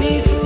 need